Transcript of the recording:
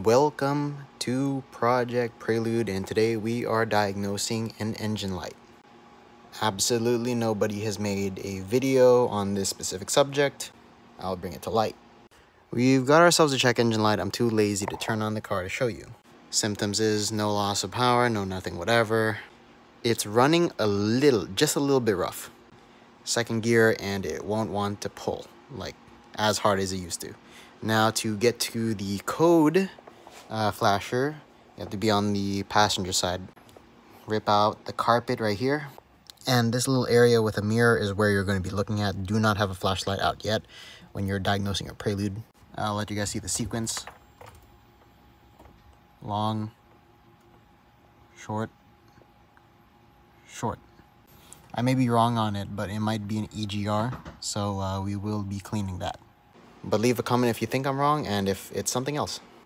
Welcome to Project Prelude and today we are diagnosing an engine light. Absolutely nobody has made a video on this specific subject. I'll bring it to light. We've got ourselves a check engine light. I'm too lazy to turn on the car to show you. Symptoms is no loss of power, no nothing whatever. It's running a little, just a little bit rough. Second gear and it won't want to pull like as hard as it used to. Now to get to the code uh, flasher, you have to be on the passenger side. Rip out the carpet right here. And this little area with a mirror is where you're going to be looking at. Do not have a flashlight out yet when you're diagnosing a prelude. I'll let you guys see the sequence. Long, short, short. I may be wrong on it, but it might be an EGR, so uh, we will be cleaning that. But leave a comment if you think I'm wrong and if it's something else.